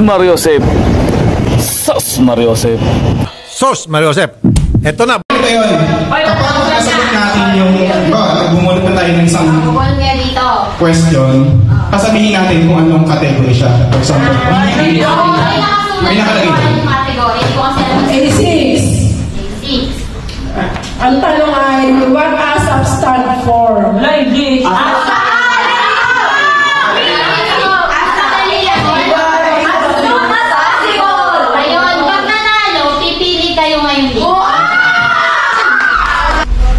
Sos Mariosep. Sos Mariosep. Sos Mariosep. Ito na. Ano Ito yun. Kapag nasagot natin yung, diba, ba, gumunod na tayo ng isang question, kasabihin natin kung anong category siya. For example, may nakalagay doon. Category, hindi ko alam. 86. 86. Ang tanong ay, what ASAP stand for? Like this. Ah. ASAP!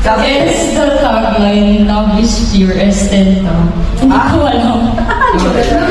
Yes, the tagline, love is pure as tento.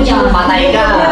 Jangan.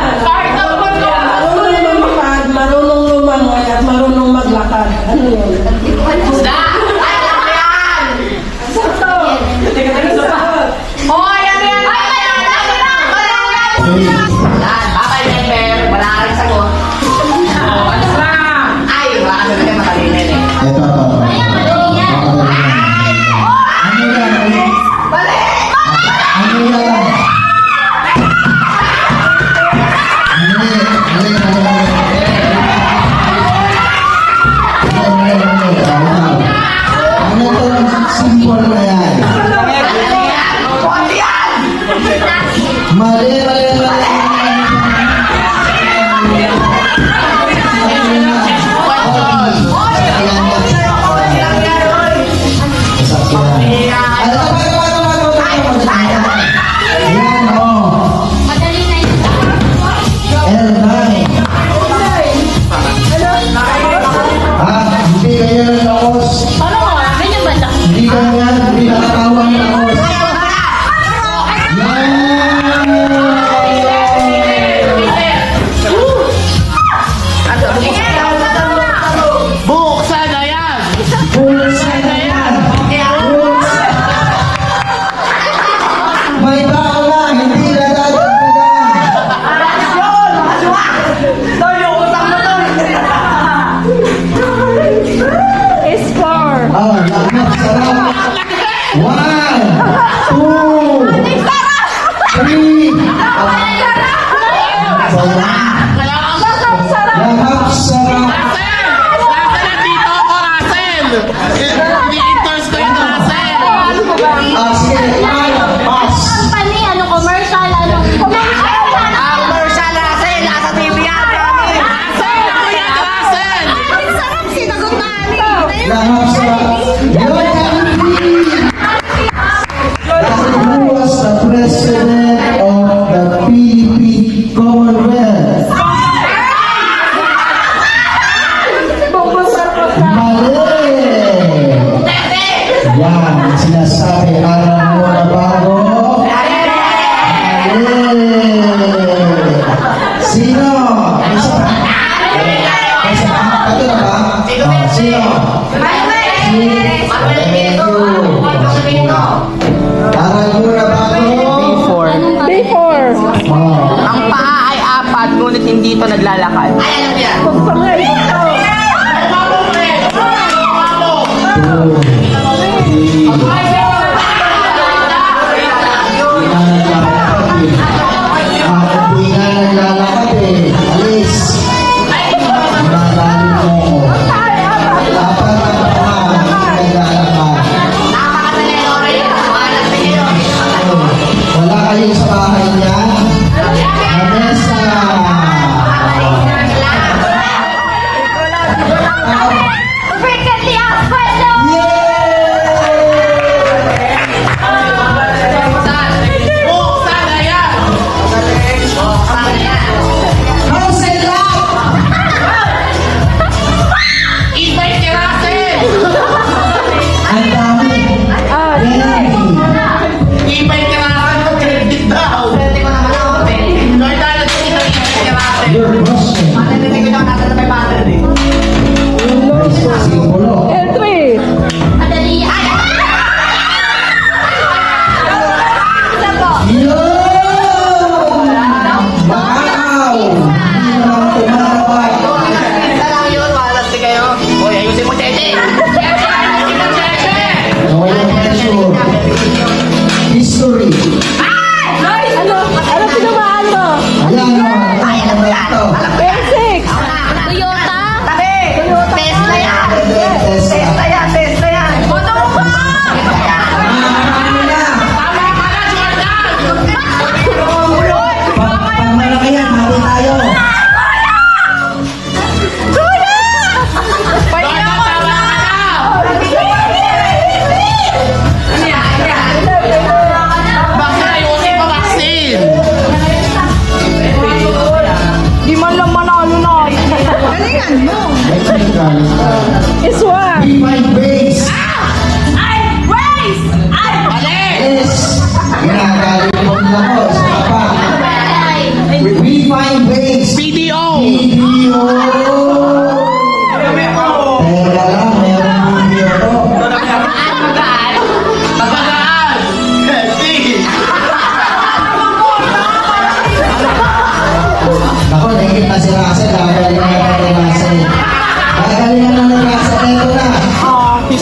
sonríe.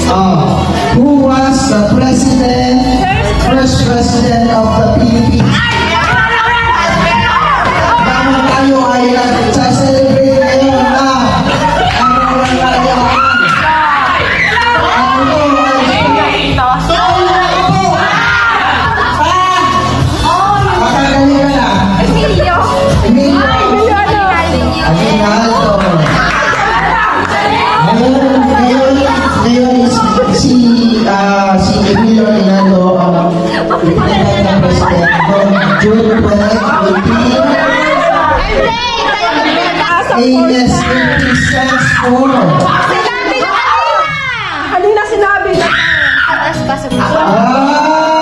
who was the president, first president of the Philippines. Ayat, Thank you. si uh, si Emilio Rinaldo um, represented ng President noong June 12, 18. AS 50 cents po. Sinabi na kanina! Kanina sinabi na! As possible. Ah!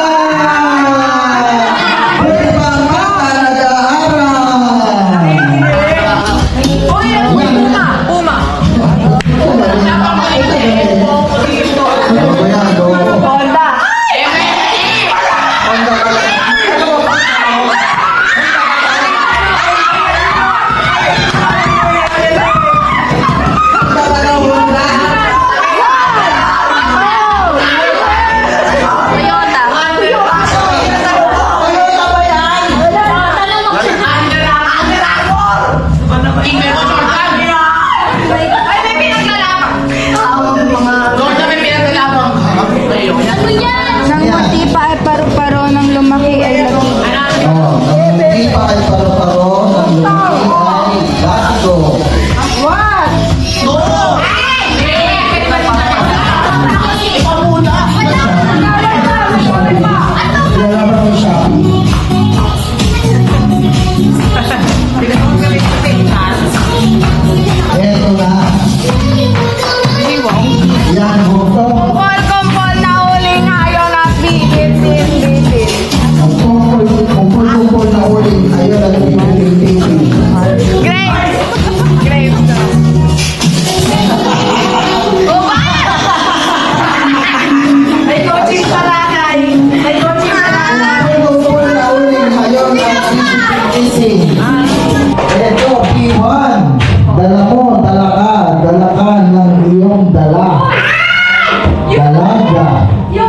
nada.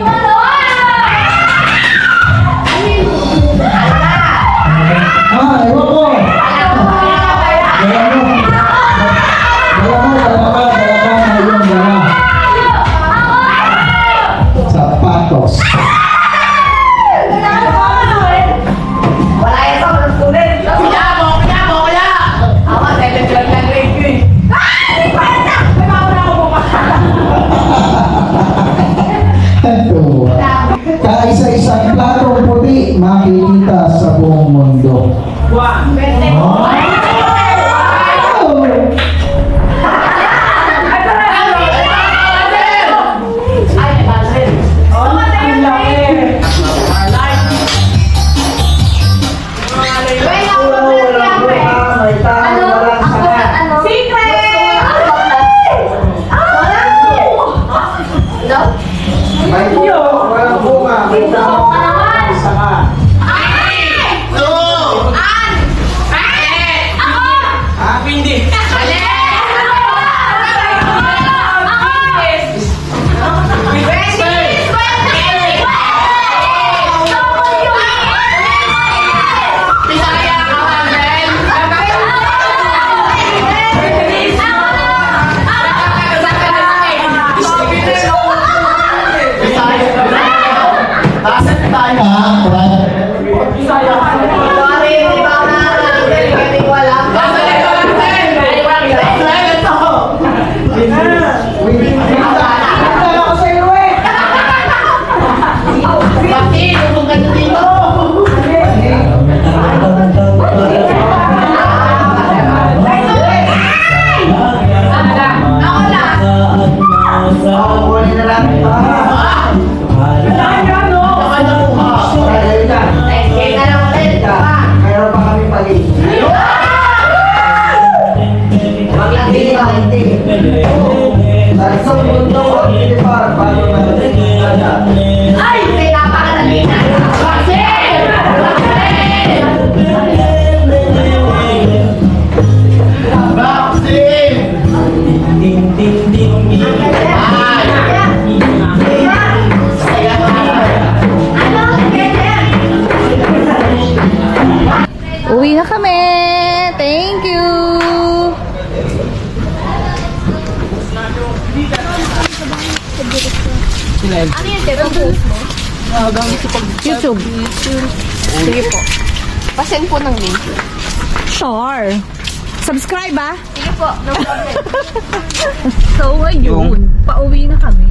Po ng link. Sure. Subscribe ah. Sige po, no problem. So, ayun. Pauwi na kami.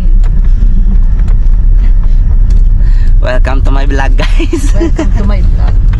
Welcome to my vlog guys. Welcome to my vlog.